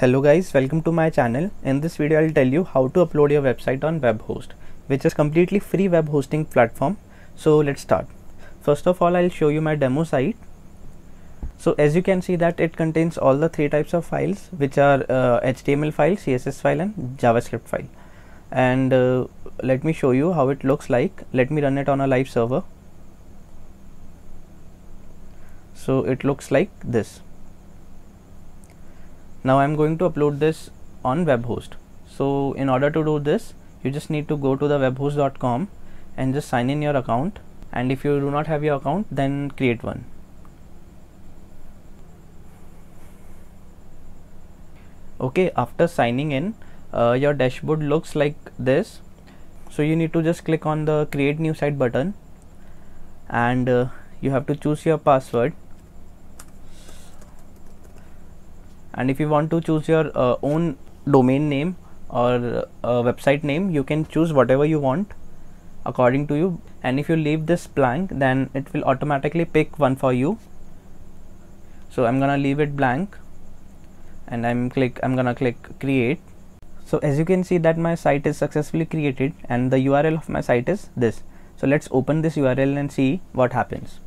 Hello guys, welcome to my channel. In this video I'll tell you how to upload your website on Webhost, which is completely free web hosting platform. So let's start. First of all I'll show you my demo site. So as you can see that it contains all the three types of files which are uh, HTML file, CSS file and JavaScript file. And uh, let me show you how it looks like. Let me run it on a live server. So it looks like this now I'm going to upload this on webhost. So in order to do this you just need to go to the webhost.com and just sign in your account. And if you do not have your account then create one. Okay after signing in uh, your dashboard looks like this. So you need to just click on the create new site button. And uh, you have to choose your password and if you want to choose your uh, own domain name or uh, website name you can choose whatever you want according to you. And if you leave this blank then it will automatically pick one for you. So i'm gonna leave it blank. And i'm click i'm gonna click create. So as you can see that my site is successfully created and the url of my site is this. So let's open this url and see what happens.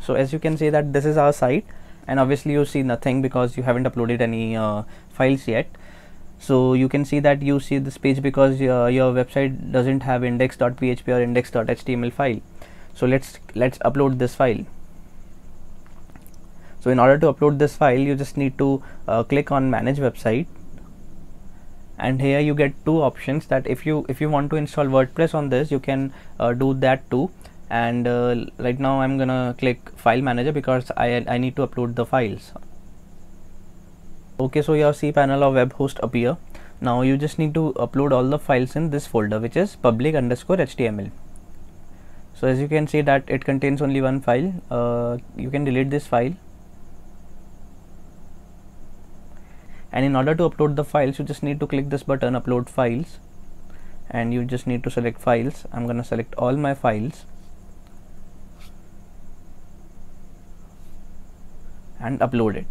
So as you can see that this is our site and obviously you see nothing because you haven't uploaded any uh, files yet. So you can see that you see this page because uh, your website doesn't have index.php or index.html file. So let's let's upload this file. So in order to upload this file you just need to uh, click on manage website. And here you get two options that if you if you want to install wordpress on this you can uh, do that too and uh, right now I'm gonna click file manager because I, I need to upload the files. Okay so your cpanel of web host appear. Now you just need to upload all the files in this folder which is public underscore html so as you can see that it contains only one file uh, you can delete this file. And in order to upload the files you just need to click this button upload files. And you just need to select files. I'm gonna select all my files and upload it.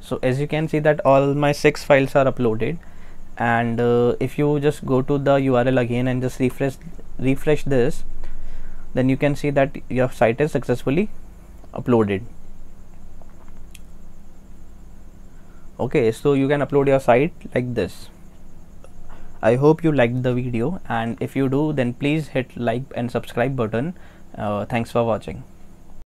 So as you can see that all my six files are uploaded and uh, if you just go to the URL again and just refresh refresh this then you can see that your site is successfully uploaded okay so you can upload your site like this I hope you liked the video and if you do then please hit like and subscribe button. Uh, thanks for watching.